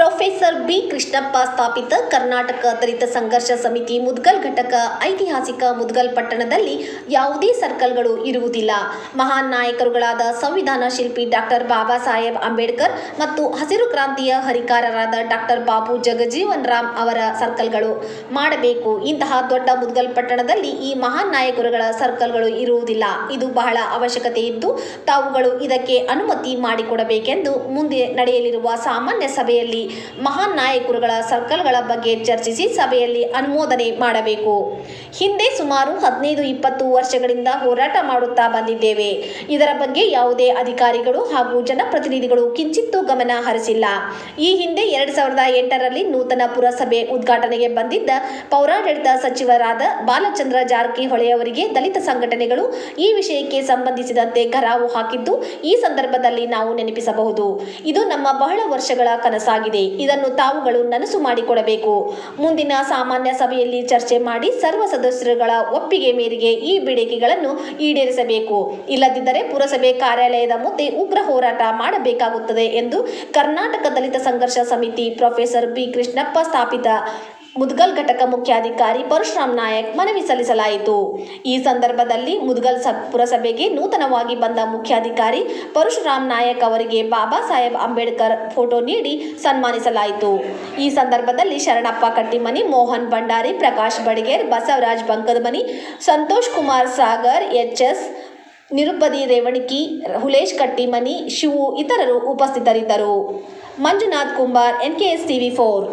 Professor B Krishnappa ಸ್ಥಾಪಿತ ಕರ್ನಾಟಕ ದಲಿತ ಸಂಘರ್ಷ ಸಮಿತಿ ಮುದ್ಗಲ್ ಘಟಕ ಐತಿಹಾಸಿಕ ಮುದ್ಗಲ್ ಪಟ್ಟಣದಲ್ಲಿ ಯಾವುದೇ ಸರ್ಕಲ್ಗಳು ಇರುವುದಿಲ್ಲ. ಮಹಾನ್ ನಾಯಕರುಗಳಾದ ಸಂವಿಧಾನ ಶಿಲ್ಪಿ ಡಾಕ್ಟರ್ ಬಾಬಾ ಸಾಹೇಬ್ ಅಂಬೇಡ್ಕರ್ ಮತ್ತು ಹಸಿರು ಕ್ರಾಂತಿಯ ಹರಿಕಾರರಾದ ಡಾಕ್ಟರ್ ಬಾಬು ಜಗಜೀವನ್ ರಾಮ್ ಅವರ ಸರ್ಕಲ್ಗಳು. ಮಾಡಬೇಕು ಇಂತಹ ದೊಡ್ಡ ಮುದ್ಗಲ್ ಪಟ್ಟಣದಲ್ಲಿ ಈ ಮಹಾನ್ ನಾಯಕರುಗಳ ಸರ್ಕಲ್ಗಳು ಇರುವುದಿಲ್ಲ. ಇದು ಬಹಳ ಅವಶ್ಯಕತೆ ಇದ್ದು ತಾವುಗಳು ಇದಕ್ಕೆ ಅನುಮತಿ ಮಾಡಿಕೊಡಬೇಕೆಂದು ಮುಂದೆ ನಡೆಯಲಿರುವ ಸಾಮಾನ್ಯ ಸಭೆಯಲ್ಲಿ ಮಹಾನ್ ನಾಯಕರುಗಳ ಸರ್ಕಲ್ಗಳ ಬಗ್ಗೆ ಚರ್ಚಿಸಿ ಸಭೆಯಲ್ಲಿ ಅನುಮೋದನೆ ಮಾಡಬೇಕು. ಹಿಂದೆ ಸುಮಾರು ಹದಿನೈದು, ಇಪ್ಪತ್ತು ವರ್ಷಗಳಿಂದ ಹೋರಾಟ ಮಾಡುತ್ತಾ ಬಂದಿದ್ದೇವೆ. ಇದರ ಬಗ್ಗೆ ಯಾವುದೇ ಅಧಿಕಾರಿಗಳು ಹಾಗೂ ಜನಪ್ರತಿನಿಧಿಗಳು ಕಿಂಚಿತ್ತೂ ಗಮನ ಹರಿಸಿಲ್ಲ. ಈ ಹಿಂದೆ ಎರಡು ಸಾವಿರದ ಎಂಟರಲ್ಲಿ ನೂತನ ಪುರಸಭೆ ಉದ್ಘಾಟನೆಗೆ ಬಂದಿದ್ದ ಪೌರಾಡಳಿತ ಸಚಿವರಾದ ಬಾಲಚಂದ್ರ ಜಾರಕಿಹೊಳಿ ಅವರಿಗೆ ದಲಿತ ಸಂಘಟನೆಗಳು ಈ ವಿಷಯಕ್ಕೆ ಸಂಬಂಧಿಸಿದಂತೆ ಕರಾವು ಹಾಕಿದ್ದು ಈ ಸಂದರ್ಭದಲ್ಲಿ ನಾವು ನೆನಪಿಸಬಹುದು. ಇದು ನಮ್ಮ ಬಹಳ ವರ್ಷಗಳ ಕನಸಾಗಿದೆ. ಇದನ್ನು ತಾವುಗಳು ನನಸು ಮಾಡಿಕೊಡಬೇಕು. ಮುಂದಿನ ಸಾಮಾನ್ಯ ಸಭೆಯಲ್ಲಿ ಚರ್ಚೆ ಮಾಡಿ ಸರ್ವ ಸದಸ್ಯರುಗಳ ಒಪ್ಪಿಗೆ ಮೇರೆಗೆ ಈ ಬೇಡಿಕೆಗಳನ್ನು ಈಡೇರಿಸಬೇಕು. ಇಲ್ಲದಿದ್ದರೆ ಪುರಸಭೆ ಕಾರ್ಯಾಲಯದ ಮುಂದೆ ಉಗ್ರ ಹೋರಾಟ ಮಾಡಬೇಕಾಗುತ್ತದೆ ಎಂದು ಕರ್ನಾಟಕ ದಲಿತ ಸಂಘರ್ಷ ಸಮಿತಿ ಪ್ರೊಫೆಸರ್ ಬಿ ಕೃಷ್ಣಪ್ಪ ಸ್ಥಾಪಿತ ಮುದ್ಗಲ್ ಘಟಕ ಮುಖ್ಯಾಧಿಕಾರಿ ಪರಶುರಾಮ್ ನಾಯಕ್ ಮನವಿ ಸಲ್ಲಿಸಲಾಯಿತು. ಈ ಸಂದರ್ಭದಲ್ಲಿ ಮುದ್ಗಲ್ ಪುರಸಭೆಗೆ ನೂತನವಾಗಿ ಬಂದ ಮುಖ್ಯಾಧಿಕಾರಿ ಪರಶುರಾಮ್ ನಾಯಕ್ ಅವರಿಗೆ ಬಾಬಾ ಸಾಹೇಬ್ ಅಂಬೇಡ್ಕರ್ ಫೋಟೋ ನೀಡಿ ಸನ್ಮಾನಿಸಲಾಯಿತು. ಈ ಸಂದರ್ಭದಲ್ಲಿ ಶರಣಪ್ಪ ಕಟ್ಟಿಮನಿ, ಮೋಹನ್ ಭಂಡಾರಿ, ಪ್ರಕಾಶ್ ಬಡಿಗೇರ್, ಬಸವರಾಜ್ ಬಂಕದಮನಿ, ಸಂತೋಷ್ ಕುಮಾರ್ ಸಾಗರ್, ಎಚ್ ಎಸ್ ನಿರುಪದಿ ರೇವಣಿಕಿ, ಹುಲೇಶ್ ಕಟ್ಟಿಮನಿ, ಶಿವು ಇತರರು ಉಪಸ್ಥಿತರಿದ್ದರು. Manjunath Kumbar, N K S TV four.